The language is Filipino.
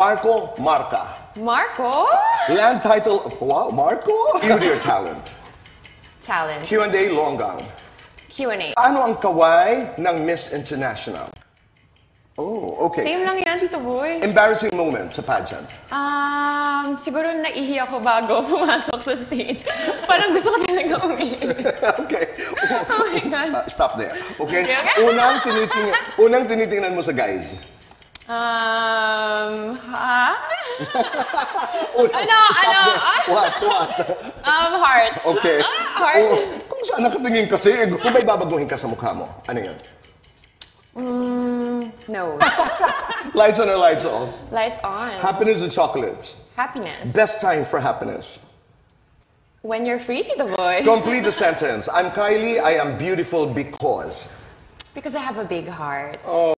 Marco Marca. Marco? Land title, wow, Marco? Beauty or talent? Talent. Q&A, long gown. Q&A. Ano ang kaway ng Miss International? Oh, okay. Same lang yan, Tito Boy. Embarrassing moment sa pageant. Um, siguro naihi ako bago pumasok sa stage. Parang gusto ko talaga umihi. okay. Oh my God. Uh, stop there. Okay? Okay, okay. Unang tinitingnan, unang tinitingnan mo sa guys. Um, ha? Unang- Ano, stop ano, ah? What, what? Um, hearts. Okay. Ah, heart. Oh, kung saan nakatingin kasi, eh, kung may babaguhin ka sa mukha mo, ano yun? No. Lights on or lights off? Lights on. Happiness or chocolates? Happiness. Best time for happiness. When you're free, Tito Boy. Complete the sentence. I'm Kylie. I am beautiful because. Because I have a big heart.